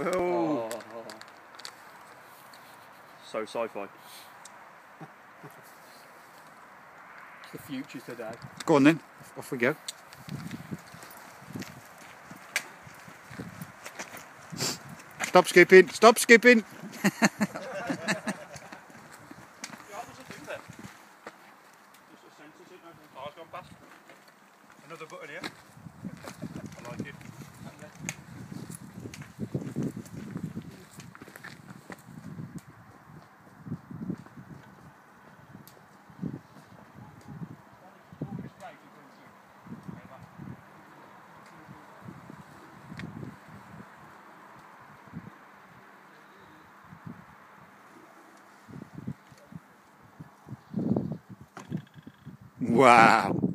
Oh, Oh. so sci-fi. It's the future today. Go on then. Off we go. Stop skipping. Stop skipping. Another button here. Wow.